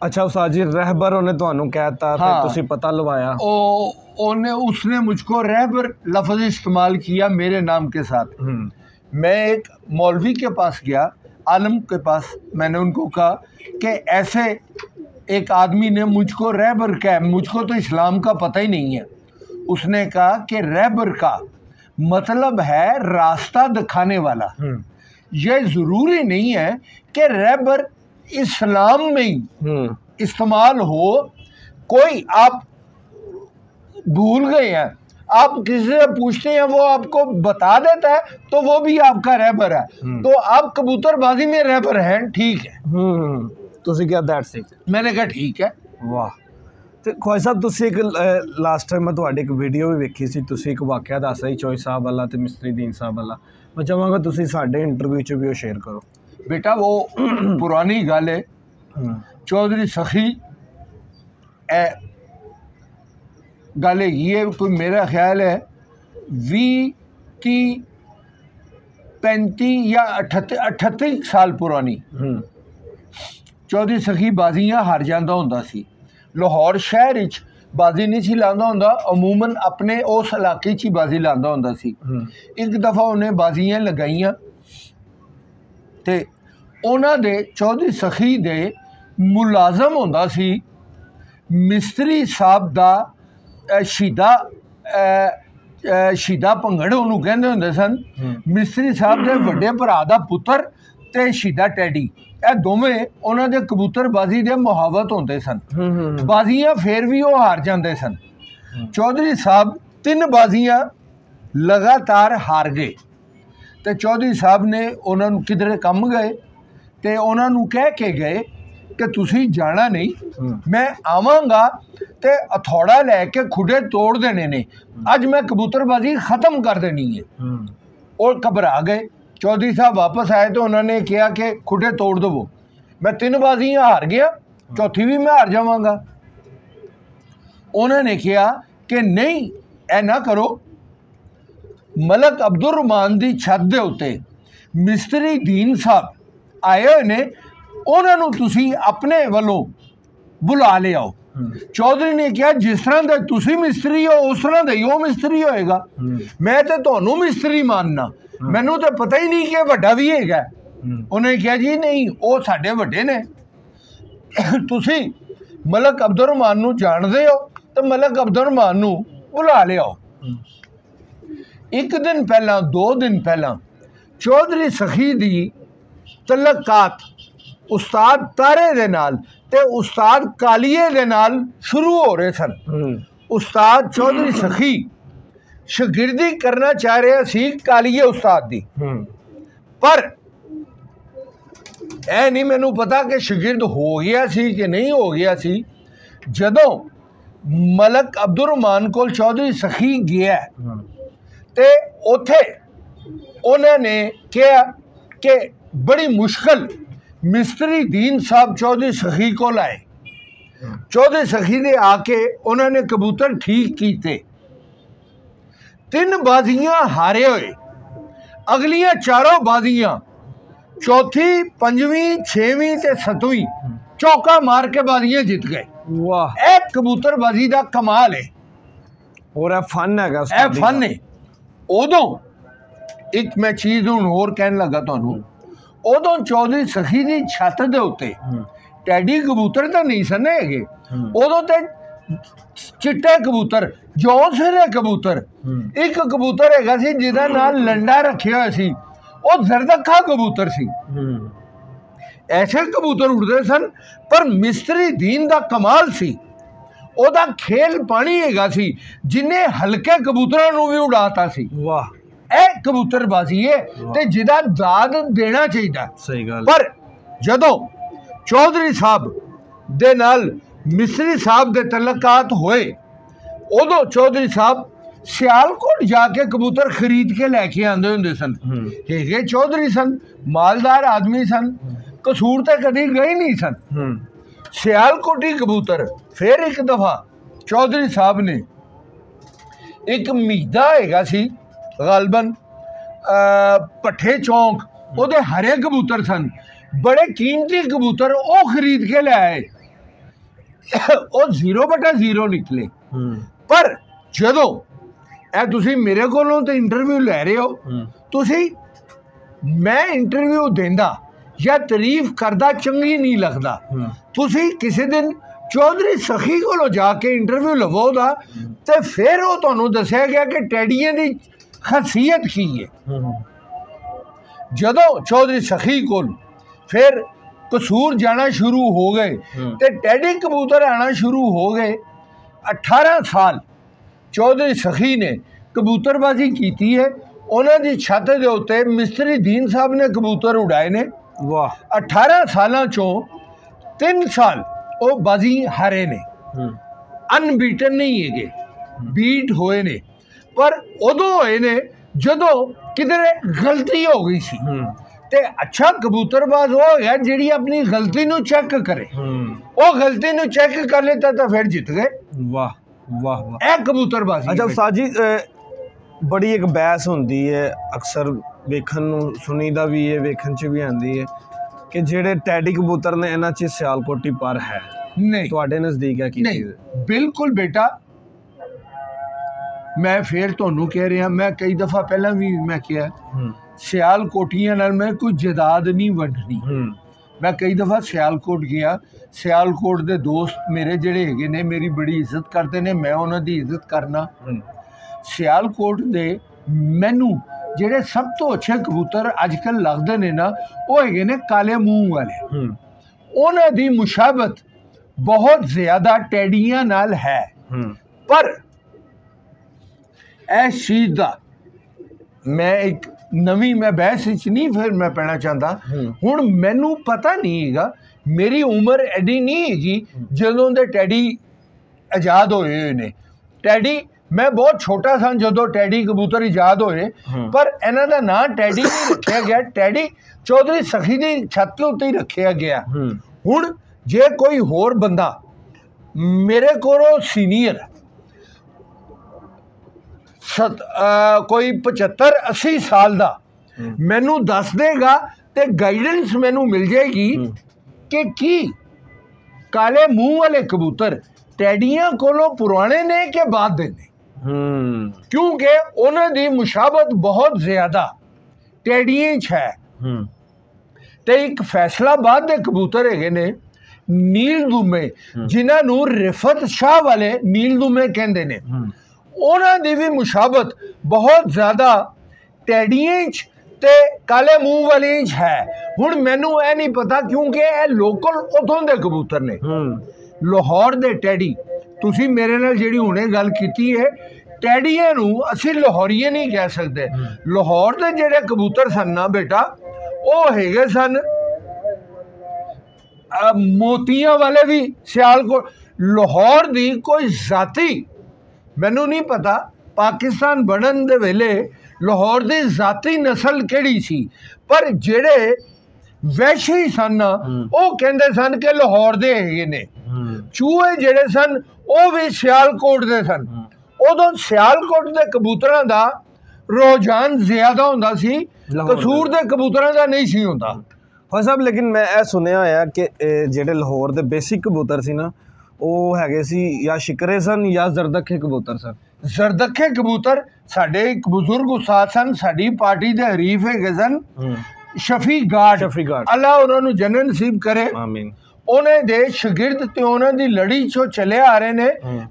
ਅੱਛਾ ਉਸਤਾਦ ਜੀ ਰਹਿਬਰ ਉਹਨੇ ਤੁਹਾਨੂੰ ਕਹਿਤਾ ਫਿਰ हाँ। ਤੁਸੀਂ ਪਤਾ ਲਵਾਇਆ ओ ओने उसने मुझको रहबर लफ्ज़ इस्तेमाल किया मेरे नाम के साथ ਹੂੰ मैं एक मौलवी के पास गया आलम के पास मैंने उनको कहा कि ऐसे एक आदमी ने मुझको रहबर कहा मुझको तो इस्लाम का पता ही नहीं है उसने कहा कि रहबर का मतलब है रास्ता दिखाने वाला ਹੂੰ यह ज़रूरी नहीं है कि रहबर इस्लाम में ही ਹੂੰ इस्तेमाल हो कोई आप भूल गए हैं आप किसी से पूछते हैं वो आपको बता देता है तो वो भी आपका रहबर है हम्म। तो आप कबूतरबाजी में रहबर हैं ठीक है ਹੂੰ ਤੁਸੀਂ ਕਿਹਾ ਦੈਟਸ ਇਟ मैंने कहा ठीक है ਵਾਹ ਤੇ ਖਵਾਜ ਸਾਹਿਬ ਤੁਸੀਂ ਇੱਕ ਲਾਸਟ ਟਾਈਮ ਮੈਂ ਤੁਹਾਡੀ ਇੱਕ ਵੀਡੀਓ ਵੀ ਵੇਖੀ ਸੀ ਤੁਸੀਂ ਇੱਕ ਵਾਕਿਆ ਦੱਸ ਰਹੀ ਚੋਈ ਸਾਹਿਬ ਵਾਲਾ ਤੇ ਮਿਸਤਰੀ ਦੀਨ ਸਾਹਿਬ ਵਾਲਾ ਮੈਂ ਚਾਹਾਂਗਾ ਤੁਸੀਂ ਸਾਡੇ ਇੰਟਰਵਿਊ 'ਚ ਵੀ ਉਹ ਸ਼ੇਅਰ ਕਰੋ बेटा वो पुरानी गल है ਹੂੰ चौधरी सखी ए गल हैगी है कोई मेरा ख्याल है भी ती पैंती या अठत्ती अठत्ती साल पुरानी ਹੂੰ ਚੌਧਰੀ ਸਖੀ ਬਾਜ਼ੀਆਂ ਹਾਰ ਜਾਂਦਾ ਹੁੰਦਾ ਸੀ ਲਾਹੌਰ ਸ਼ਹਿਰ ਵਿੱਚ ਬਾਜ਼ੀ ਨਹੀਂ ਸੀ ਲਾਉਂਦਾ ਹੁੰਦਾ ਅਮੂਮਨ ਆਪਣੇ ਉਸ ਇਲਾਕੇ 'ਚ ਹੀ ਬਾਜ਼ੀ ਲਾਉਂਦਾ ਹੁੰਦਾ ਸੀ ਹੂੰ ਇੱਕ ਦਫਾ ਉਹਨੇ ਬਾਜ਼ੀਆਂ ਲਗਾਈਆਂ ਤੇ ਉਹਨਾਂ ਦੇ ਚੌਧਰੀ ਸਖੀ ਦੇ ਮੁਲਾਜ਼ਮ ਹੁੰਦਾ ਸੀ। ਮਿਸਤਰੀ ਸਾਹਿਬ ਦਾ ਸ਼ੀਦਾ ਸ਼ੀਦਾ ਭੰਗੜ ਉਹਨੂੰ ਕਹਿੰਦੇ ਹੁੰਦੇ ਸਨ। ਮਿਸਤਰੀ ਸਾਹਿਬ ਦੇ ਵੱਡੇ ਭਰਾ ਦਾ ਪੁੱਤਰ ਤੇ ਸ਼ੀਦਾ ਟੈਡੀ। ਇਹ ਦੋਵੇਂ ਉਹਨਾਂ ਦੇ ਕਬੂਤਰਬਾਜ਼ੀ ਦੇ ਮੁਹਾਵਤ ਹੁੰਦੇ ਸਨ। ਬਾਜ਼ੀਆਂ ਫੇਰ ਵੀ ਉਹ ਹਾਰ ਜਾਂਦੇ ਸਨ। ਚੌਧਰੀ ਸਾਹਿਬ ਤਿੰਨ ਬਾਜ਼ੀਆਂ ਲਗਾਤਾਰ ਹਾਰ ਗਏ। ਤੇ ਚੌਧਰੀ ਸਾਹਿਬ ਨੇ ਉਹਨਾਂ ਨੂੰ ਕਿਧਰੇ ਕੰਮ ਗਏ। ਤੇ ਉਹਨਾਂ ਨੂੰ ਕਹਿ ਕੇ ਗਏ ਕਿ ਤੁਸੀਂ ਜਾਣਾ ਨਹੀਂ। ਮੈਂ ਆਵਾਂਗਾ ਤੇ ਹਥੌੜਾ ਲੈ ਕੇ ਖੁੱਡੇ ਤੋੜ ਦੇਣੇ ਨੇ। ਅੱਜ ਮੈਂ ਕਬੂਤਰਬਾਜ਼ੀ ਖਤਮ ਕਰ ਦੇਣੀ ਹੈ। ਉਹ ਘਬਰਾ ਗਏ। ਚੌਧਰੀ ਸਾਹਿਬ ਵਾਪਸ ਆਏ ਤੇ ਉਹਨਾਂ ਨੇ ਕਿਹਾ ਕਿ ਖੁੱਡੇ ਤੋੜ ਦੇਵੋ। ਮੈਂ ਤਿੰਨ ਬਾਜ਼ੀਆਂ ਹਾਰ ਗਿਆ ਚੌਥੀ ਵੀ ਮੈਂ ਹਾਰ ਜਾਵਾਂਗਾ। ਉਹਨਾਂ ਨੇ ਕਿਹਾ ਕਿ ਨਹੀਂ ਇਹ ਨਾ ਕਰੋ। ਮਲਕ ਅਬਦੁਰ ਰਹਿਮਾਨ ਦੀ ਛੱਤ ਦੇ ਉੱਤੇ ਮਿਸਤਰੀ ਦੀਨ ਸਾਹਿਬ ਆਏ ਹੋਏ ਨੇ ਉਹਨਾਂ ਨੂੰ ਤੁਸੀਂ ਆਪਣੇ ਵੱਲੋਂ ਬੁਲਾ ਲਿਆਓ। ਚੌਧਰੀ ਨੇ ਕਿਹਾ ਜਿਸ ਤਰ੍ਹਾਂ ਦਾ ਤੁਸੀਂ ਮਿਸਤਰੀ ਹੋ ਉਸ ਤਰ੍ਹਾਂ ਦਾ ਹੀ ਉਹ ਮਿਸਤਰੀ ਹੋਏਗਾ। ਮੈਂ ਤੇ ਤੁਹਾਨੂੰ ਮਿਸਤਰੀ ਮੰਨਣਾ ਮੈਨੂੰ ਤਾਂ ਪਤਾ ਹੀ ਨਹੀਂ ਕਿ ਵੱਡਾ ਵੀ ਹੈਗਾ। ਉਹਨੇ ਕਿਹਾ ਜੀ ਨਹੀਂ ਉਹ ਸਾਡੇ ਵੱਡੇ ਨੇ। ਤੁਸੀਂ ਮਲਕ ਅਬਦੁਰਰਹਿਮਾਨ ਨੂੰ ਜਾਣਦੇ ਹੋ ਤੇ ਮਲਕ ਅਬਦੁਰਰਹਿਮਾਨ ਨੂੰ ਬੁਲਾ ਲਿਆਓ। ਹੂੰ। ਇੱਕ ਦਿਨ ਪਹਿਲਾਂ ਦੋ ਦਿਨ ਪਹਿਲਾਂ ਚੌਧਰੀ ਸਖੀ ਦੀ ਤਲਕਾਤ ਉਸਤਾਦ ਤਾਰੇ ਦੇ ਨਾਲ ਤੇ ਉਸਤਾਦ ਕਾਲੀਏ ਦੇ ਨਾਲ ਸ਼ੁਰੂ ਹੋ ਰਹੇ ਸਨ। ਉਸਤਾਦ ਚੌਧਰੀ ਸਖੀ ਸ਼ਾਗਿਰਦੀ ਕਰਨਾ ਚਾਹ ਰਿਹਾ ਸੀ ਕਾਲੀਏ ਉਸਤਾਦ ਦੀ। ਪਰ ਇਹ ਨਹੀਂ ਮੈਨੂੰ ਪਤਾ ਕਿ ਸ਼ਾਗਿਰਦ ਹੋ ਗਿਆ ਸੀ ਕਿ ਨਹੀਂ ਹੋ ਗਿਆ ਸੀ। ਜਦੋਂ ਮਲਕ ਅਬਦੁਰਰਹਿਮਾਨ ਕੋਲ ਚੌਧਰੀ ਸਖੀ ਗਿਆ ਤੇ ਉੱਥੇ ਉਹਨਾਂ ਨੇ ਕਿਹਾ ਕਿ ਬੜੀ ਮੁਸ਼ਕਲ ਮਿਸਤਰੀ ਦੀਨ ਸਾਹਿਬ ਚੌਧਰੀ ਸਖੀ ਕੋਲ ਆਏ ਚੌਧਰੀ ਸਖੀ ਦੇ ਆ ਕੇ ਉਹਨਾਂ ਨੇ ਕਬੂਤਰ ਠੀਕ ਕੀਤੇ ਤਿੰਨ ਬਾਜ਼ੀਆਂ ਹਾਰੇ ਹੋਏ ਅਗਲੀਆਂ ਚਾਰੋਂ ਬਾਜ਼ੀਆਂ ਚੌਥੀ ਪੰਜਵੀਂ ਛੇਵੀਂ ਤੇ ਸੱਤਵੀਂ ਚੌਕਾ ਮਾਰ ਕੇ ਬਾਜ਼ੀਆਂ ਜਿੱਤ ਗਏ ਵਾਹ ਇਹ ਕਬੂਤਰਬਾਜ਼ੀ ਦਾ ਕਮਾਲ ਹੈ ਹੋਰ ਇਹ ਫਨ ਹੈਗਾ ਇਹ ਉਸਤਾਦ ਜੀ ਫਨ ਹੈ ਉਦੋਂ ਇੱਕ ਮੈਂ ਚੀਜ਼ ਹੁਣ ਹੋਰ ਕਹਿਣ ਲੱਗਾ ਤੁਹਾਨੂੰ ਉਦੋਂ ਚੌਧਰੀ ਸਖੀ ਦੀ ਛੱਤ ਦੇ ਉੱਤੇ ਟੈਡੀ ਕਬੂਤਰ ਤਾਂ ਨਹੀਂ ਸਨ ਹੈਗੇ। ਉਦੋਂ ਤੇ ਚਿੱਟੇ ਕਬੂਤਰ ਜੌਂ ਸਿਰੇ ਕਬੂਤਰ ਇੱਕ ਕਬੂਤਰ ਹੈਗਾ ਸੀ ਜਿਹਦਾ ਨਾਲ ਲੰਡਾ ਰੱਖਿਆ ਹੋਇਆ ਸੀ। ਉਹ ਜ਼ਰਦਖਾ ਕਬੂਤਰ ਸੀ। ਐਸੇ ਕਬੂਤਰ ਉੜਦੇ ਸਨ ਪਰ ਮਿਸਤਰੀ ਦੀਨ ਦਾ ਕਮਾਲ ਸੀ। ਉਹਦਾ ਖੇਲ ਪਾਣੀ ਹੈਗਾ ਸੀ ਜਿਨੇ ਹਲਕੇ ਕਬੂਤਰਾਂ ਨੂੰ ਵੀ ਉਡਾਤਾ ਸੀ। ਵਾਹ। ਇਹ ਕਬੂਤਰਬਾਜ਼ੀ ਹੈ ਤੇ ਜਿਹਦਾ ਦਾਦ ਦੇਣਾ ਚਾਹੀਦਾ। ਸਹੀ ਗੱਲ। ਪਰ ਜਦੋਂ ਚੌਧਰੀ ਸਾਹਿਬ ਦੇ ਨਾਲ ਮਿਸਰੀ ਸਾਹਿਬ ਦੇ ਤਲਕਾਤ ਹੋਏ ਉਦੋਂ ਚੌਧਰੀ ਸਾਹਿਬ ਸਿਆਲਕੋਟ ਜਾ ਕੇ ਕਬੂਤਰ ਖਰੀਦ ਕੇ ਲੈ ਕੇ ਆਉਂਦੇ ਹੁੰਦੇ ਸਨ। ਹੈਗੇ ਚੌਧਰੀ ਸਨ ਮਾਲਦਾਰ ਆਦਮੀ ਸਨ ਕਸੂਰ ਤੇ ਕਦੀ ਗਏ ਨਹੀਂ ਸਨ। ਸਿਆਲਕੋਟੀ ਕਬੂਤਰ ਫਿਰ ਇੱਕ ਦਫਾ ਚੌਧਰੀ ਸਾਹਿਬ ਨੇ ਇੱਕ ਮੀਦਾ ਹੈਗਾ ਸੀ ਗਲਬਨ ਪੱਠੇ ਚੌਂਕ ਉਹਦੇ ਹਰੇ ਕਬੂਤਰ ਸਨ। ਬੜੇ ਕੀਮਤੀ ਕਬੂਤਰ ਉਹ ਖਰੀਦ ਕੇ ਲੈ ਆਏ। ਉਹ 0/0 ਨਿਕਲੇ। ਪਰ ਜਦੋਂ ਇਹ ਤੁਸੀਂ ਮੇਰੇ ਕੋਲੋਂ ਤੇ ਇੰਟਰਵਿਊ ਲੈ ਰਹੇ ਹੋ ਤੁਸੀਂ ਮੈਂ ਇੰਟਰਵਿਊ ਦਿੰਦਾ ਜਾਂ ਤਾਰੀਫ ਕਰਦਾ ਚੰਗੀ ਨਹੀਂ ਲੱਗਦਾ। ਤੁਸੀਂ ਕਿਸੇ ਦਿਨ ਚੌਧਰੀ ਸਖੀ ਕੋਲੋਂ ਜਾ ਕੇ ਇੰਟਰਵਿਊ ਲਵੋ ਦਾ ਤੇ ਫਿਰ ਉਹ ਤੁਹਾਨੂੰ ਦੱਸਿਆ ਗਿਆ ਕਿ ਟੈਡੀਆਂ ਦੀ ਖਾਸੀਅਤ ਕੀ ਹੈ ਹੂੰ ਜਦੋਂ ਚੌਧਰੀ ਸਖੀ ਕੋਲ ਫਿਰ ਕਸੂਰ ਜਾਣਾ ਸ਼ੁਰੂ ਹੋ ਗਏ ਹੂੰ। ਤੇ ਟੈਡੀ ਕਬੂਤਰ ਆਣਾ ਸ਼ੁਰੂ ਹੋ ਗਏ 18 ਸਾਲ ਚੌਧਰੀ ਸਖੀ ਨੇ ਕਬੂਤਰਬਾਜ਼ੀ ਕੀਤੀ ਹੈ ਉਹਨਾਂ ਦੀ ਛੱਤ ਦੇ ਉੱਤੇ ਮਿਸਤਰੀ ਦੀਨ ਸਾਹਿਬ ਨੇ ਕਬੂਤਰ ਉਡਾਏ ਨੇ ਵਾਹ 18 ਸਾਲਾਂ ਚੋਂ 3 ਸਾਲ ਉਹ ਬਾਜ਼ੀ ਹਾਰੇ ਨੇ ਹੂੰ ਅਨਬੀਟਨ ਨਹੀਂ ਹੈਗੇ ਬੀਟ ਹੋਏ ਨੇ ਪਰ ਉਦੋਂ ਹੋਏ ਨੇ ਜਦੋਂ ਕਿਧਰੇ ਗਲਤੀ ਹੋ ਗਈ ਸੀ। ਤੇ ਅੱਛਾ ਕਬੂਤਰਬਾਜ਼ ਉਹ ਹੋ ਜਿਹੜੀ ਆਪਣੀ ਗਲਤੀ ਨੂੰ ਚੈੱਕ ਕਰੇ। ਉਹ ਗਲਤੀ ਨੂੰ ਚੈੱਕ ਕਰ ਲੇਤਾ ਤਾਂ ਫਿਰ ਜਿੱਤ ਗਏ। ਵਾਹ ਵਾਹ ਵਾਹ। ਇਹ ਕਬੂਤਰਬਾਜ਼ੀ ਅੱਛਾ ਹੈ। ਉਸਤਾਦ ਜੀ ਅਹ, ਬੜੀ ਇੱਕ ਬਹਿਸ ਹੁੰਦੀ ਹੈ ਅਕਸਰ ਵੇਖਣ ਨੂੰ ਸੁਣੀਦਾ ਵੀ ਹੈ ਵੇਖਣ ਚ ਵੀ ਆਉਂਦੀ ਹੈ ਕਿ ਜਿਹੜੇ ਟੈਡੀ ਕਬੂਤਰ ਨੇ ਇਹਨਾਂ ਚ ਸਿਆਲਕੋਟੀ ਪਰ ਹੈ। ਨਹੀਂ। ਤੁਹਾਡੇ ਨਜ਼ਦੀਕ ਹੈ ਕੀ ਨਹੀਂ? ਬਿਲਕੁਲ ਬੇਟਾ ਮੈਂ ਫੇਰ ਤੁਹਾਨੂੰ ਕਹਿ ਰਿਹਾ ਮੈਂ ਕਈ ਦਫਾ ਪਹਿਲਾਂ ਵੀ ਮੈਂ ਕਿਹਾ ਸਿਆਲ ਕੋਟੀਆਂ ਨਾਲ ਮੈਂ ਕੋਈ ਜਦਾਦ ਨਹੀਂ ਵੰਡਣੀ। ਮੈਂ ਕਈ ਦਫਾ ਸਿਆਲਕੋਟ ਗਿਆ ਸਿਆਲਕੋਟ ਦੇ ਦੋਸਤ ਮੇਰੇ ਜਿਹੜੇ ਹੈਗੇ ਨੇ ਮੇਰੀ ਬੜੀ ਇੱਜ਼ਤ ਕਰਦੇ ਨੇ ਮੈਂ ਉਹਨਾਂ ਦੀ ਇੱਜ਼ਤ ਕਰਨਾ। ਸਿਆਲਕੋਟ ਦੇ ਮੈਨੂੰ ਜਿਹੜੇ ਸਭ ਤੋਂ ਅੱਛੇ ਕਬੂਤਰ ਅੱਜਕੱਲ ਲੱਗਦੇ ਨੇ ਨਾ ਉਹ ਹੈਗੇ ਨੇ ਕਾਲੇ ਮੂੰਹ ਵਾਲੇ। ਉਹਨਾਂ ਦੀ ਮੁਸ਼ਾਬਤ ਬਹੁਤ ਜ਼ਿਆਦਾ ਟੈਡੀਆਂ ਨਾਲ ਹੂੰ। ਪਰ ਇਸ ਚੀਜ਼ ਦਾ ਮੈਂ ਇੱਕ ਨਵੀਂ ਮੈਂ ਬਹਿਸ ਵਿੱਚ ਨਹੀਂ ਫਿਰ ਮੈਂ ਪੈਣਾ ਚਾਹੁੰਦਾ। ਹੁਣ ਮੈਨੂੰ ਪਤਾ ਨਹੀਂ ਹੈਗਾ ਮੇਰੀ ਉਮਰ ਐਡੀ ਨਹੀਂ ਹੈਗੀ ਜਦੋਂ ਦੇ ਟੈਡੀ ਆਜ਼ਾਦ ਹੋਏ ਹੋਏ ਨੇ ਟੈਡੀ ਮੈਂ ਬਹੁਤ ਛੋਟਾ ਸਾਂ ਜਦੋਂ ਟੈਡੀ ਕਬੂਤਰ ਆਜ਼ਾਦ ਹੋਏ। ਪਰ ਇਹਨਾਂ ਦਾ ਨਾਂ ਟੈਡੀ ਨਹੀਂ ਰੱਖਿਆ ਗਿਆ ਟੈਡੀ ਚੌਧਰੀ ਸਖੀ ਦੀ ਛੱਤ ਉੱਤੇ ਹੀ ਰੱਖਿਆ ਗਿਆ ਹੁਣ ਜੇ ਕੋਈ ਹੋਰ ਬੰਦਾ ਮੇਰੇ ਕੋਲੋਂ ਸੀਨੀਅਰ ਸਤ ਅਹ ਕੋਈ 75 80 ਸਾਲ ਦਾ ਹੂੰ। ਮੈਨੂੰ ਦੱਸ ਦੇਗਾ ਤੇ ਗਾਈਡੈਂਸ ਮੈਨੂੰ ਮਿਲ ਜਾਏਗੀ ਹੂੰ। ਕਿ ਕੀ ਕਾਲੇ ਮੂੰਹ ਵਾਲੇ ਕਬੂਤਰ ਟੈਡੀਆਂ ਕੋਲੋਂ ਪੁਰਾਣੇ ਨੇ ਕਿ ਬਾਅਦ ਦੇ ਨੇ ਹੂੰ ਕਿਉਂਕਿ ਉਹਨਾਂ ਦੀ ਮੁਸ਼ਾਬਤ ਬਹੁਤ ਜ਼ਿਆਦਾ ਟੈਡੀਆਂ 'ਚ ਹੈ ਹੂੰ ਤੇ ਇੱਕ ਫੈਸਲਾਬਾਦ ਦੇ ਕਬੂਤਰ ਹੈਗੇ ਨੇ ਨੀਲ ਦੁਮੇ ਜਿਨ੍ਹਾਂ ਨੂੰ ਰਿਫਤ ਸ਼ਾਹ ਵਾਲੇ ਨੀਲ ਦੁਮੇ ਕਹਿੰਦੇ ਨੇ ਹੂੰ ਉਹਨਾਂ ਦੀ ਵੀ ਮੁਸ਼ਾਬਤ ਬਹੁਤ ਜ਼ਿਆਦਾ ਟੈਡੀਆਂ 'ਚ ਤੇ ਕਾਲੇ ਮੂੰਹ ਵਾਲੇ 'ਚ ਹੈ। ਹੁਣ ਮੈਨੂੰ ਇਹ ਨਹੀਂ ਪਤਾ ਕਿਉਂਕਿ ਇਹ ਲੋਕਲ ਉਥੋਂ ਦੇ ਕਬੂਤਰ ਨੇ। ਲਾਹੌਰ ਦੇ ਟੈਡੀ। ਤੁਸੀਂ ਮੇਰੇ ਨਾਲ ਜਿਹੜੀ ਹੁਣੇ ਗੱਲ ਕੀਤੀ ਹੈ ਟੈਡੀਆਂ ਨੂੰ ਅਸੀਂ ਲਾਹੌਰੀਏ ਨਹੀਂ ਕਹਿ ਸਕਦੇ। ਲਾਹੌਰ ਦੇ ਜਿਹੜੇ ਕਬੂਤਰ ਸਨ ਨਾ ਬੇਟਾ ਉਹ ਹੈਗੇ ਸਨ ਮੋਤੀਆਂ ਵਾਲੇ ਵੀ ਸਿਆਲਕੋਟ ਲਾਹੌਰ ਦੀ ਕੋਈ ਜ਼ਾਤੀ ਮੈਨੂੰ ਨਹੀਂ ਪਤਾ ਪਾਕਿਸਤਾਨ ਬਣਨ ਦੇ ਵੇਲੇ ਲਾਹੌਰ ਦੀ ਜ਼ਾਤੀ ਨਸਲ ਕਿਹੜੀ ਸੀ ਪਰ ਜਿਹੜੇ ਵੈਸ਼ੀ ਸਨ। ਉਹ ਕਹਿੰਦੇ ਸਨ ਕਿ ਲਾਹੌਰ ਦੇ ਹੈਗੇ ਨੇ ਚੂਹੇ ਜਿਹੜੇ ਸਨ ਉਹ ਵੀ ਸਿਆਲਕੋਟ ਦੇ ਸਨ। ਉਦੋਂ ਸਿਆਲਕੋਟ ਦੇ ਕਬੂਤਰਾਂ ਦਾ ਰੋਜ਼ਾਨ ਜ਼ਿਆਦਾ ਹੁੰਦਾ ਸੀ। ਕਸੂਰ ਦੇ ਕਬੂਤਰਾਂ ਦਾ ਨਹੀਂ ਸੀ ਹੁੰਦਾ ਹਾਂ ਸਾਹਿਬ ਲੇਕਿਨ ਮੈਂ ਇਹ ਸੁਣਿਆ ਹੋਇਆ ਕਿ ਜਿਹੜੇ ਲਾਹੌਰ ਦੇ ਬੇਸਿਕ ਕਬੂਤਰ ਸੀ ਨਾ ਉਹ ਹੈਗੇ ਸੀ ਜਾਂ ਸ਼ਿਕਰੇ ਸਨ ਜਾਂ ਜ਼ਰਦਖੇ ਕਬੂਤਰ ਸਨ। ਜ਼ਰਦਖੇ ਕਬੂਤਰ ਸਾਡੇ ਇੱਕ ਬਜ਼ੁਰਗ ਉਸਤਾਦ ਸਨ ਸਾਡੀ ਪਾਰਟੀ ਦੇ ਹਰੀਫ ਹੈਗੇ ਸਨ। ਹੂੰ। Shafi guard Shafi guard. ਅੱਲਾ ਉਹਨਾਂ ਨੂੰ ਜੰਨਤ ਨਸੀਬ ਕਰੇ। ਆਮੀਨ। ਉਹਨਾਂ ਦੇ ਸ਼ਾਗਿਰਦ ਤੇ ਉਹਨਾਂ ਦੀ ਲੜੀ ਚੋਂ ਚੱਲੇ ਆ ਰਹੇ ਨੇ।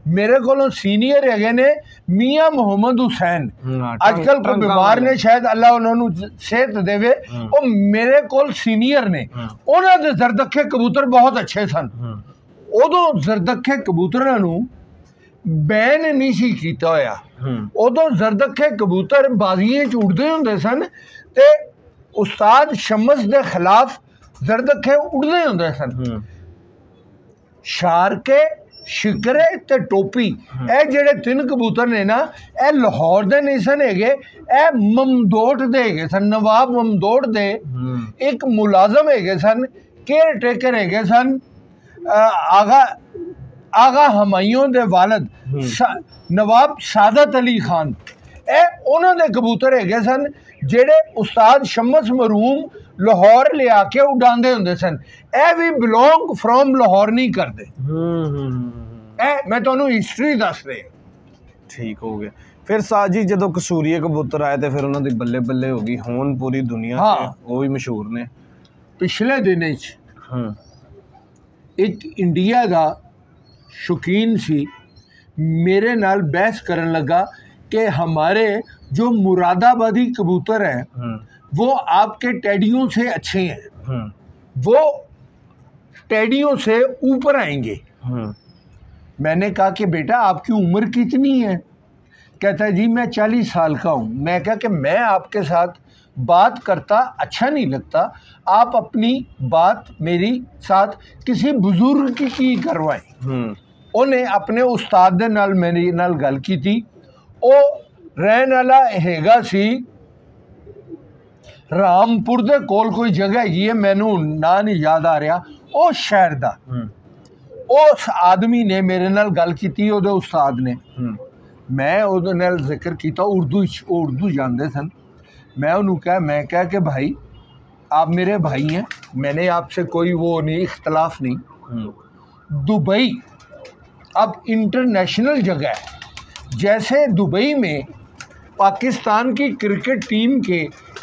ਮੇਰੇ ਕੋਲੋਂ ਸੀਨੀਅਰ ਹੈਗੇ ਨੇ ਮੀਆਂ ਮੁਹੰਮਦ ਹੁਸੈਨ। ਅੱਜ ਕੱਲ ਕੋਈ ਬਿਮਾਰ ਨੇ। ਸ਼ਾਇਦ ਅੱਲਾ ਉਹਨਾਂ ਨੂੰ ਸਿਹਤ ਦੇਵੇ। ਉਹ ਮੇਰੇ ਕੋਲ ਸੀਨੀਅਰ ਨੇ। ਉਹਨਾਂ ਦੇ ਜ਼ਰਦਖੇ ਕਬੂਤਰ ਬਹੁਤ ਅੱਛੇ ਸਨ। ਉਦੋਂ ਜ਼ਰਦਖੇ ਕਬੂਤਰਾਂ ਨੂੰ ਬੈਨ ਨਹੀਂ ਸੀ ਕੀਤਾ ਹੋਇਆ ਹੂੰ ਉਦੋਂ ਜ਼ਰਦਖੇ ਕਬੂਤਰ ਬਾਜ਼ੀਆਂ 'ਚ ਉੱਡਦੇ ਹੁੰਦੇ ਸਨ ਤੇ ਉਸਤਾਦ ਸ਼ਮਸ ਦੇ ਖਿਲਾਫ ਜ਼ਰਦਖੇ ਉੱਡਦੇ ਹੁੰਦੇ ਸਨ ਹੂੰ ਸ਼ਾਰਕੇ ਸ਼ਿਕਰੇ ਤੇ ਟੋਪੀ ਇਹ ਜਿਹੜੇ ਤਿੰਨ ਕਬੂਤਰ ਨੇ ਨਾ ਇਹ ਲਾਹੌਰ ਦੇ ਨਹੀਂ ਸਨ ਹੈਗੇ ਇਹ ਮਮਦੋਟ ਦੇ ਹੈਗੇ ਸਨ ਨਵਾਬ ਮਮਦੋਟ ਦੇ ਹੂੰ ਇੱਕ ਮੁਲਾਜ਼ਮ ਹੈਗੇ ਸਨ ਕੇਅਰ ਟੇਕਰ ਹੈਗੇ ਸਨ ਅ, ਆਗਾ ਆਗਾ ਹਮਾਯੂੰ ਦੇ ਵਾਲਦ ਨਵਾਬ ਸਾਦਤ ਅਲੀ ਖਾਨ। ਇਹ ਉਹਨਾਂ ਦੇ ਕਬੂਤਰ ਹੈਗੇ ਸਨ ਜਿਹੜੇ ਉਸਤਾਦ ਸ਼ਮਸ ਮਰੂਮ ਲਾਹੌਰ ਲਿਆ ਕੇ ਉਡਾਉਂਦੇ ਹੁੰਦੇ ਸਨ। ਇਹ ਵੀ ਬਿਲੋਂਗ ਫਰੋਮ ਲਾਹੌਰ ਨਹੀਂ ਕਰਦੇ। ਇਹ ਮੈਂ ਤੁਹਾਨੂੰ ਹਿਸਟਰੀ ਦੱਸ ਰਿਹਾ। ਠੀਕ ਹੋ ਗਿਆ। ਫਿਰ ਸਾਜੀ ਜਦੋਂ ਕਸੂਰੀਏ ਕਬੂਤਰ ਆਏ ਤੇ ਫਿਰ ਉਹਨਾਂ ਦੀ ਬੱਲੇ ਬੱਲੇ ਹੋ ਗਈ। ਹੁਣ ਪੂਰੀ ਦੁਨੀਆ। 'ਚ ਉਹ ਵੀ ਮਸ਼ਹੂਰ ਨੇ। ਪਿਛਲੇ ਦਿਨਾਂ 'ਚ ਹੂੰ। ਇੱਕ ਇੰਡੀਆ ਦਾ ਸ਼ੌਕੀਨ ਸੀ ਮੇਰੇ ਨਾਲ ਬਹਿਸ ਕਰਨ लगा कि हमारे जो मुरादाबादी कबूतर हैं ਹੂੰ वो आपके टेडियों से अच्छे हैं ਹੂੰ वो टेडियों से ऊपर आएंगे ਹੂੰ मैंने कहा कि बेटा आपकी उम्र कितनी है कहता है जी मैं चालीस साल का हूँ मैं कहा कि मैं आपके साथ बात करता अच्छा नहीं लगता आप अपनी बात मेरी साथ किसी बुजुर्ग की, की करवाएं ਹੂੰ ਉਹਨੇ ਆਪਣੇ ਉਸਤਾਦ ਦੇ ਨਾਲ ਮੇਰੀ ਨਾਲ ਗੱਲ ਕੀਤੀ ਉਹ ਰਹਿਣ ਵਾਲਾ ਹੈਗਾ ਸੀ ਰਾਮਪੁਰ ਦੇ ਕੋਲ ਕੋਈ ਜਗ੍ਹਾ ਹੈਗੀ ਹੈ ਮੈਨੂੰ ਨਾਂ ਨਹੀਂ ਯਾਦ ਆ ਰਿਹਾ ਉਹ ਸ਼ਹਿਰ ਦਾ ਹੂੰ ਉਸ ਆਦਮੀ ਨੇ ਮੇਰੇ ਨਾਲ ਗੱਲ ਕੀਤੀ ਉਹਦੇ ਉਸਤਾਦ ਨੇ ਹੂੰ ਮੈਂ ਉਹਦੇ ਨਾਲ ਜ਼ਿਕਰ ਕੀਤਾ ਉਰਦੂ ਚ ਉਹ ਉਰਦੂ ਜਾਣਦੇ ਸਨ मैं उन्होंने कहा मैं कह के भाई आप मेरे भाई हैं। मैंने आपसे कोई वो नहीं इख्तलाफ नहीं। हम्म, दुबई अब इंटरनेशनल जगह है। जैसे दुबई में पाकिस्तान की क्रिकेट टीम के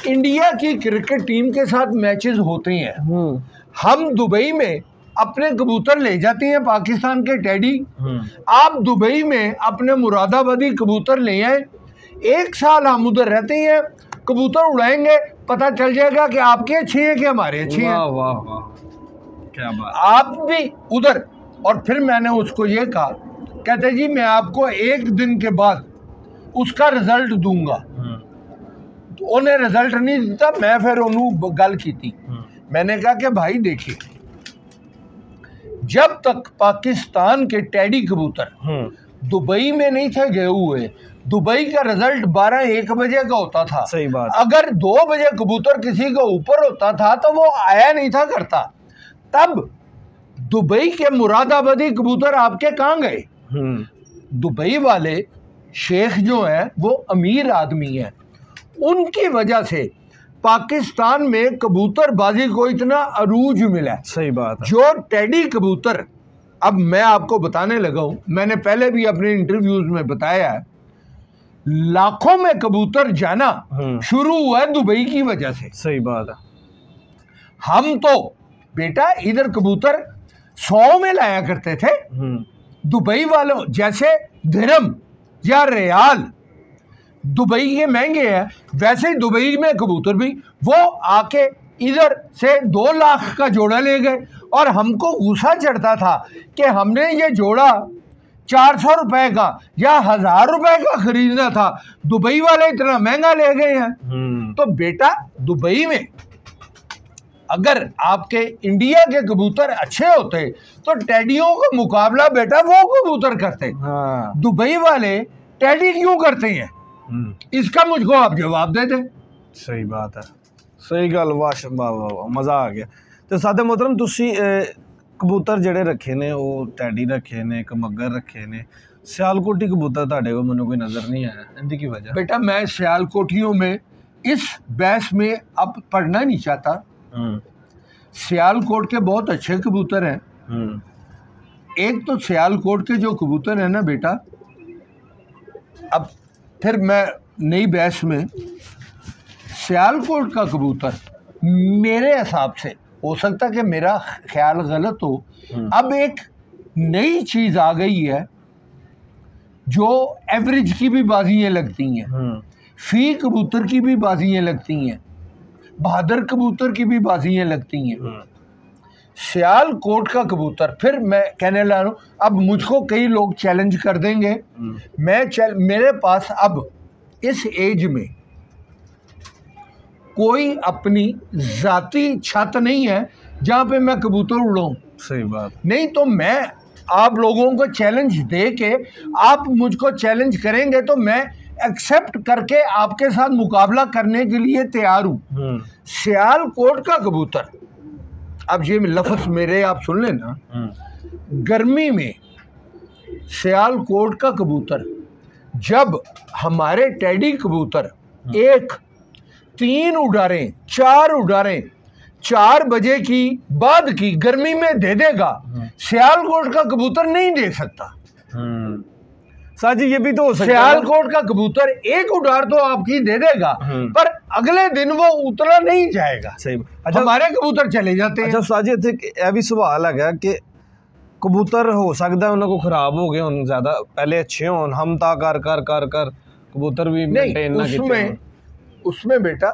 इंडिया की क्रिकेट टीम के साथ मैचेस होते हैं। हम्म, हम दुबई में अपने कबूतर ले जाते हैं पाकिस्तान के टैडी हम्म, आप दुबई में अपने मुरादाबादी कबूतर ले आए। एक साल हम उधर रहते हैं कबूतर उड़ाएँगे पता चल जाएगा कि आपके अच्छे हैं कि हमारे अच्छे हैं। वाह वाह क्या बात। आप भी उधर और फिर मैंने उसको ये कहा कहते जी मैं आपको एक दिन के बाद उसका रिज़ल्ट दूँगा। हम्म, तो उन्हें रिज़ल्ट नहीं दिता मैं फिर उन्होंने गल की थी। हम्म, मैंने कहा कि भाई देखिए जब तक पाकिस्तान के टैडी कबूतर हम्म, दुबई में नहीं थे गए हुए दुबई का रिज़ल्ट बारह एक बजे का होता था। सही बात। अगर दो बजे कबूतर किसी के ऊपर होता था तो वो आया नहीं था करता। तब दुबई के मुरादाबादी कबूतर आपके कहाँ गए? हम्म, दुबई वाले शेख जो हैं वो अमीर आदमी हैं। उनकी वजह से पाकिस्तान में कबूतरबाजी को इतना अरूज मिला। सही बात है। जो टेडी कबूतर अब मैं आपको बताने लगा हूँ मैंने पहले भी अपने इंटरव्यूज़ में बताया है लाखों में कबूतर जाना हम्म, शुरू हुआ है दुबई की वजह से। सही बात है। हम तो बेटा इधर कबूतर सौ में लाया करते थे। हम्म, दुबई वालों जैसे धर्म या रियाल दुबई के महँगे हैं वैसे ही दुबई में कबूतर भी वो आके इधर से दो लाख का जोड़ा ले गए। और हमको गुस्सा चढ़ता था कि हमने ये जोड़ा चार सौ रुपए का या हज़ार रुपए का खरीदना था। दुबई वाले इतना महँगा ले गए हैं। हम्म। तो बेटा दुबई में अगर आपके इंडिया के कबूतर अच्छे होते तो टेडियों का मुकाबला बेटा वो कबूतर करते। हाँ। दुबई वाले टेडी क्यों करते हैं? हम्म। इसका मुझको आप जवाब दे दें। सही बात है। सही गल वाह मज़ा आ गया। तो साथ मोहतरम तुम ਸਾਦੇ ਮੁਹਤਰਮ ਤੁਸੀਂ ਅਹ, ਕਬੂਤਰ ਜਿਹੜੇ ਰੱਖੇ ਨੇ ਉਹ ਟੈਡੀ ਰੱਖੇ ਨੇ ਇੱਕ ਮੱਗਰ ਰੱਖੇ ਨੇ ਸਿਆਲਕੋਟੀ ਕਬੂਤਰ ਤੁਹਾਡੇ ਕੋਲ ਮੈਨੂੰ ਕੋਈ ਨਜ਼ਰ ਨਹੀਂ ਆਇਆ ਇਹਦੀ ਕੀ ਵਜ੍ਹਾ बेटा मैं सियालकोटियों में इस बहस में अब पढ़ना नहीं चाहता ਹੂੰ सियालकोट के बहुत अच्छे कबूतर हैं ਹੂੰ एक तो सियालकोट के जो कबूतर हैं ना बेटा अब फिर मैं नई बहस में सियालकोट का कबूतर मेरे हिसाब से हो सकता है कि मेरा ख्याल गलत हो। हम्म। अब एक नई चीज़ आ गई है जो एवरेज की भी बाजियाँ लगती हैं। हम्म। फ़ी कबूतर की भी बाजियाँ लगती हैं। बहादुर कबूतर की भी बाजियाँ लगती हैं। हम्म। श्याल कोट का कबूतर। फिर मैं कहने ला रहा अब मुझको कई लोग चैलेंज कर देंगे। मैं चल मेरे पास अब इस एज में कोई अपनी ज़ाती छत नहीं है जहाँ पे मैं कबूतर उड़ाऊँ। सही बात। नहीं तो मैं आप लोगों को चैलेंज दे के आप मुझको चैलेंज करेंगे तो मैं एक्सेप्ट करके आपके साथ मुकाबला करने के लिए तैयार हूँ। हम्म। सियालकोट का कबूतर। अब ये लफ्ज़ मेरे आप सुन लेना हम्म। गर्मी में सियालकोट का कबूतर जब हमारे टैडी कबूतर हम्म। एक तीन उडारें चार उडारें चार बजे की बाद की गर्मी में दे देगा। हम्म। सियालकोट का कबूतर नहीं दे सकता। हम्म। सर जी ये भी तो सियालकोट का कबूतर एक उड़ार तो आपकी दे देगा हम्म। पर अगले दिन वो उतरा नहीं जाएगा। सही। अच्छा। हमारे कबूतर चले जाते हैं। अच्छा सर जी इतने भी सवाल है कि कबूतर हो सकता है उनको खराब हो गए उन ज़्यादा पहले अच्छे हो हम ता कर कर कर कर कबूतर भी नहीं उसमें उसमें बेटा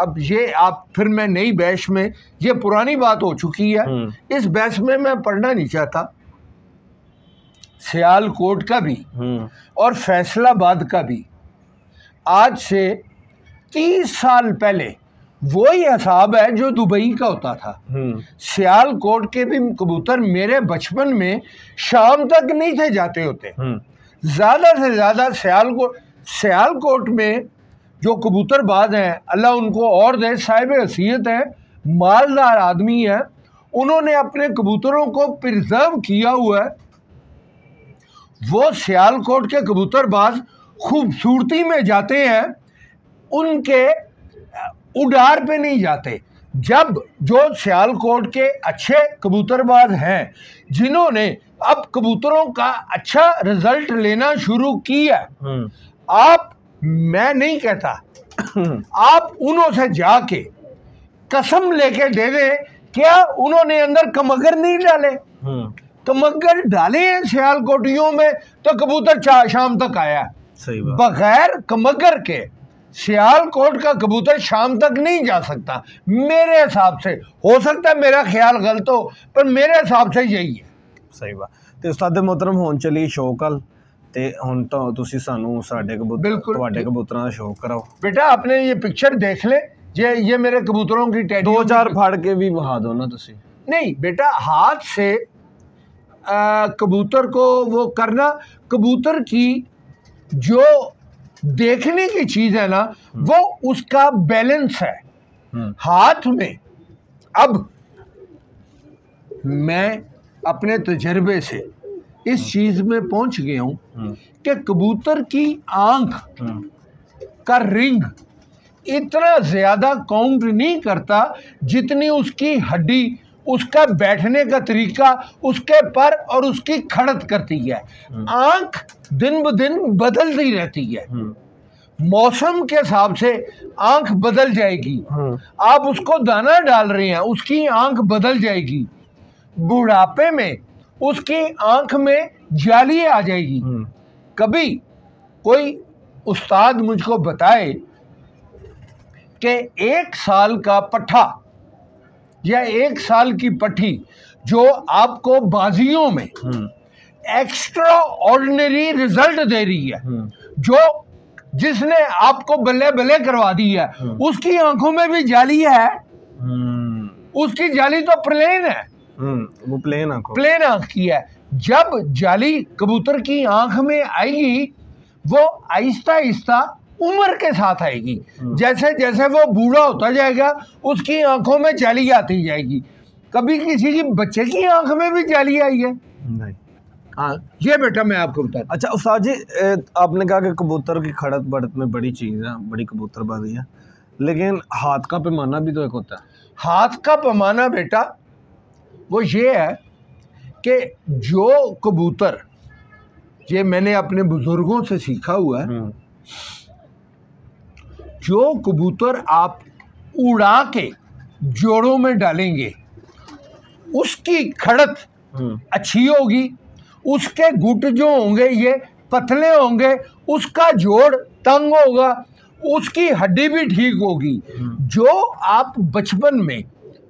अब ये आप फिर मैं नई बैश में ये पुरानी बात हो चुकी है। हम्म। इस बहस में मैं पढ़ना नहीं चाहता। सियालकोट का भी हम्म। और फैसलाबाद का भी। आज से तीस साल पहले वही असाब है जो दुबई का होता था। हम्म। सियालकोट के भी कबूतर मेरे बचपन में शाम तक नहीं थे जाते होते। ज़्यादा से ज़्यादा सियालकोट सियालकोट में जो कबूतरबाज हैं अल्लाह उनको और दे साहिब हसीयत हैं मालदार आदमी हैं उन्होंने अपने कबूतरों को प्रिजर्व किया हुआ है। वो सियालकोट के कबूतरबाज खूबसूरती में जाते हैं उनके उडार पे नहीं जाते। जब जो सियालकोट के अच्छे कबूतरबाज हैं जिन्होंने अब कबूतरों का अच्छा रिज़ल्ट लेना शुरू किया आप मैं नहीं कहता। हम्म। आप उनसे जाके कसम लेके दे दे क्या उन्होंने अंदर कमगर नहीं डाले? हम्म। कमगर डाले हैं सियाल कोटियों में तो कबूतर शाम तक आया। सही बगैर कमगर के सियालकोट का कबूतर शाम तक नहीं जा सकता। मेरे हिसाब से हो सकता है मेरा ख्याल गलत हो पर मेरे हिसाब से यही है। सही बात। तो उस्ताद मोहतरम होन चली शोकल ਤੇ ਹੁਣ ਤਾਂ ਤੁਸੀਂ ਸਾਨੂੰ ਸਾਡੇ ਕਬੂਤਰ ਬਿਲਕੁਲ। ਤੁਹਾਡੇ ਕਬੂਤਰਾਂ ਦਾ ਸ਼ੌਕ ਕਰਾਓ बेटा आपने ये पिक्चर देख ले ये ये मेरे कबूतरों की टैटू ਦੋ ਚਾਰ ਫੜ ਕੇ ਵੀ ਵਹਾ ਦਿਓ ਨਾ ਤੁਸੀਂ नहीं बेटा हाथ से आ, कबूतर को वो करना कबूतर की जो देखने की चीज़ है ना वो उसका बैलेंस है ਹੂੰ हाथ में अब मैं अपने तजर्बे से इस हाँ। चीज़ में पहुँच गया हूँ हाँ। कि कबूतर की आँख हाँ। का रिंग इतना ज़्यादा काउंट नहीं करता जितनी उसकी हड्डी उसका बैठने का तरीका उसके पर और उसकी खड़त करती है। आँख दिन ब दिन बदलती रहती है। मौसम के हिसाब से आँख बदल जाएगी। आप उसको दाना डाल रहे हैं उसकी आँख बदल जाएगी। बुढ़ापे में उसकी आँख में जाली आ जाएगी। हम्म। कभी कोई उस्ताद मुझको बताए कि एक साल का पट्ठा या एक साल की पट्टी जो आपको बाजियों में एक्स्ट्रा ऑर्डनरी रिज़ल्ट दे रही है हम्म। जो जिसने आपको बल्ले बल्ले करवा दी है हम्म। उसकी आँखों में भी जाली है। उसकी जाली तो प्लेन है। वो प्लेन आँखों प्लेन आँख की है। जब जाली कबूतर की आँख में आएगी वो आहिस्ता आहिस्ता उम्र के साथ आएगी। जैसे जैसे वो बूढ़ा होता जाएगा उसकी आँखों में जाली आती जाएगी। कभी किसी की बच्चे की आँख में भी जाली आई है। नहीं। हाँ ये बेटा मैं आपको बता अच्छा उस्ताद जी आपने कहा कि कबूतर की खड़त बढ़त में बड़ी चीज़ है बड़ी कबूतरबाजी है। लेकिन हाथ का पैमाना भी तो एक होता है। हाथ का पैमाना बेटा वो ये है कि जो कबूतर ये मैंने अपने बुज़ुर्गों से सीखा हुआ है हम्म, जो कबूतर आप उड़ा के जोड़ों में डालेंगे उसकी खड़त हम्म, अच्छी होगी उसके गुट जो होंगे ये पतले होंगे उसका जोड़ तंग होगा उसकी हड्डी भी ठीक होगी। जो आप बचपन में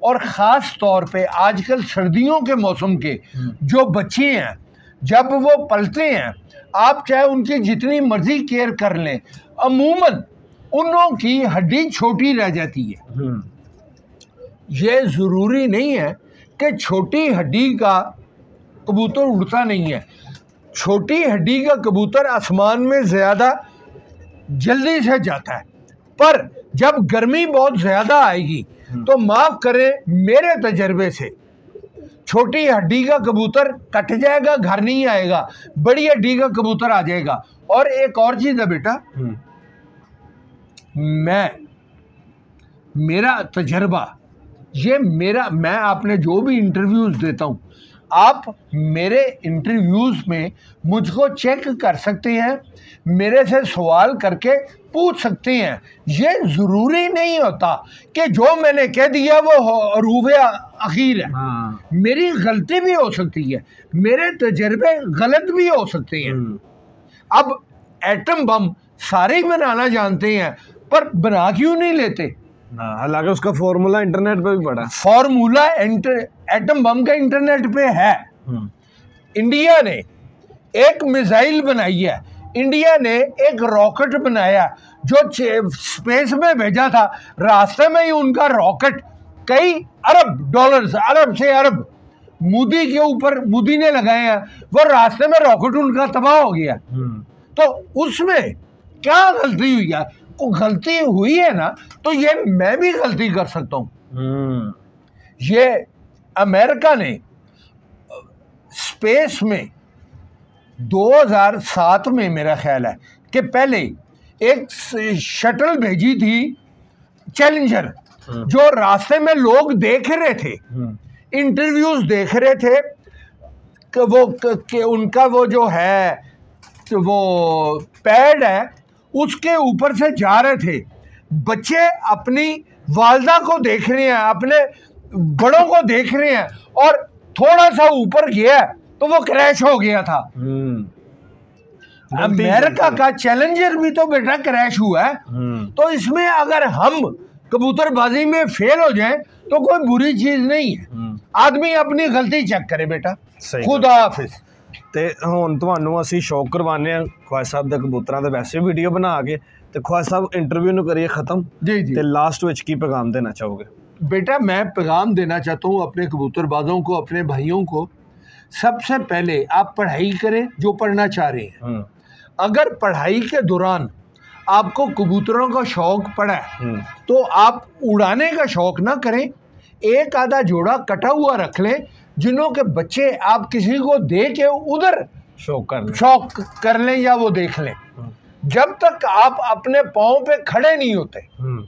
और ख़ास तौर पे आजकल सर्दियों के मौसम के जो बच्चे हैं जब वो पलते हैं आप चाहे उनकी जितनी मर्ज़ी केयर कर लें अमूमन उनों की हड्डी छोटी रह जाती है। हम्म, ये ज़रूरी नहीं है कि छोटी हड्डी का कबूतर उड़ता नहीं है। छोटी हड्डी का कबूतर आसमान में ज़्यादा जल्दी से जाता है पर जब गर्मी बहुत ज़्यादा आएगी तो माफ़ करें मेरे तजर्बे से। छोटी हड्डी का कबूतर कट जाएगा घर नहीं आएगा बड़ी हड्डी का कबूतर आ जाएगा। और एक और चीज़ है बेटा हम्म, मैं मेरा तजर्बा ये मेरा मैं आपने जो भी इंटरव्यूज़ देता हूँ आप मेरे इंटरव्यूज़ में मुझको चेक कर सकते हैं मेरे से सवाल करके पूछ सकते हैं। ये ज़रूरी नहीं होता कि जो मैंने कह दिया वो अरूफ अखीर है। हाँ। मेरी गलती भी हो सकती है मेरे तजर्बे गलत भी हो सकते हैं। हम्म, अब एटम बम सारे ही बनाना जानते हैं पर बना क्यों नहीं लेते? हालाँकि उसका फॉर्मूला इंटरनेट पे भी पड़ा। है फॉर्मूला एटम बम का इंटरनेट पे है। हम्म, इंडिया ने एक मिसाइल बनाई है। इंडिया ने एक रॉकेट बनाया जो स्पेस में भेजा था। रास्ते में ही उनका रॉकेट कई अरब डॉलर्स अरब से अरब मोदी के ऊपर मोदी ने लगाए हैं। वो रास्ते में रॉकेट उनका तबाह हो गया। हम्म, तो उसमें क्या गलती हुई है? को गलती हुई है ना तो ये मैं भी गलती कर सकता हूँ। हम्म, ये अमेरिका ने स्पेस में 2007 में मेरा ख्याल है कि पहले एक शटल भेजी थी चैलेंजर हम्म। जो रास्ते में लोग देख रहे थे हम्म, इंटरव्यूज़ देख रहे थे कि वो कि, उनका वो जो है वो पैड है उसके ऊपर से जा रहे थे। बच्चे अपनी वालदा को देख रहे हैं अपने बड़ों को देख रहे हैं और थोड़ा सा ऊपर गया तो वो क्रैश हो गया था। अमेरिका का चैलेंजर भी तो बेटा क्रैश हुआ है। तो इसमें अगर हम कबूतरबाजी में फेल हो जाए तो कोई बुरी चीज़ नहीं है। आदमी अपनी गलती चेक करे बेटा। खुदा हाफिज। ਤੇ ਹੁਣ ਤੁਹਾਨੂੰ ਅਸੀਂ ਸ਼ੌਕ ਕਰਵਾਉਂਦੇ ਆ ਖਵਾਜਾ ਸਾਹਿਬ ਦੇ ਕਬੂਤਰਾਂ ਦੇ ਵੈਸੇ ਵੀਡੀਓ ਬਣਾ ਕੇ ਤੇ ਖਵਾਜਾ ਸਾਹਿਬ ਇੰਟਰਵਿਊ ਨੂੰ ਕਰੀਏ ਖਤਮ जी जी ਤੇ ਲਾਸਟ ਵਿੱਚ ਕੀ ਪੈਗਾਮ ਦੇਣਾ ਚਾਹੋਗੇ बेटा मैं पैगाम देना चाहता हूँ अपने कबूतरबाजों को अपने भाइयों को सबसे पहले आप पढ़ाई करें जो पढ़ना चाह रहे हैं ਹੂੰ अगर पढ़ाई के दौरान आपको कबूतरों का शौक पड़ा है ਹੂੰ तो आप उड़ाने का शौक ना करें एक आधा जोड़ा कटा हुआ रख लें जिन्हों के बच्चे आप किसी को दे के उधर ਸ਼ੌਕ ਕਰ ਲੈ शौक कर लें या वो देख लें हम्म। जब तक आप अपने पाँव पे खड़े नहीं होते ਹੂੰ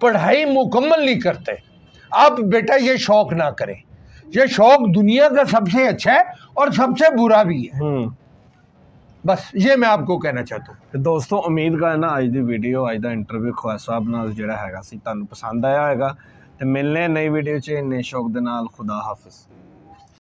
पढ़ाई मुकम्मल नहीं करते आप बेटा ये शौक ना करें ये शौक दुनिया का सबसे अच्छा है और सबसे बुरा भी है ਹੂੰ बस ये मैं आपको कहना चाहता हूँ ਤੇ ਦੋਸਤੋ ਉਮੀਦ ਕਰਨਾ ਅੱਜ ਦੀ ਵੀਡੀਓ ਅੱਜ ਦਾ ਇੰਟਰਵਿਊ ਖਵਾਜਾ ਸਾਹਿਬ ਨਾਲ ਜਿਹੜਾ ਹੈਗਾ ਸੀ ਤੁਹਾਨੂੰ ਪਸੰਦ ਆਇਆ ਹੋਵੇਗਾ ਤੇ ਮਿਲਨੇ ਨਈ ਵੀਡੀਓ 'ਚ। ਇੰਨੇ ਸ਼ੌਕ ਦੇ ਨਾਲ ਖੁਦਾ ਹਾਫਿਜ਼।